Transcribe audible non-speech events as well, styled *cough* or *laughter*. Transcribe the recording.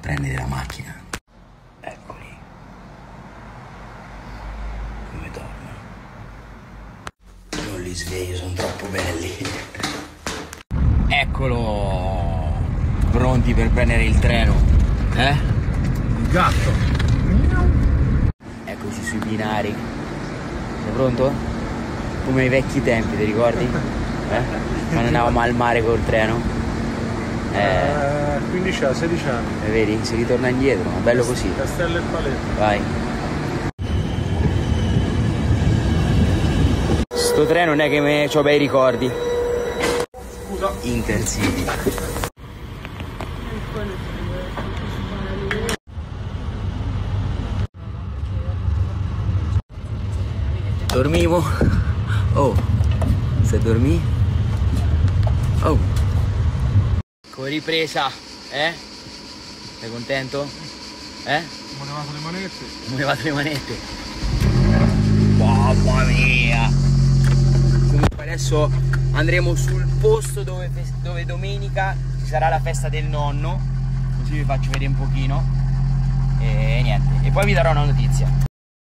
freni della macchina. Eccoli. Come dormono. Non li sveglio, sono troppo belli. *laughs* Eccolo. Pronti per prendere il treno. Eh? Il gatto. Eccoci sui binari. Sei pronto? Come ai vecchi tempi, ti ricordi? *laughs* Eh? Quando andavamo al mare col treno? Eh, 15 anni, 16 anni. e vedi, si ritorna indietro, ma bello così. Castello e Palermo. Vai. Sto treno non è che me ho bei ricordi. Scusa. Intercity. Dormivo. Oh, se dormì. Oh. Con ripresa, eh? Sei contento? Eh? Ho levato le manette. Non levate le manette. Mamma mia! Comunque adesso andremo sul posto dove, dove domenica ci sarà la festa del nonno. Così vi faccio vedere un pochino. E niente. E poi vi darò una notizia.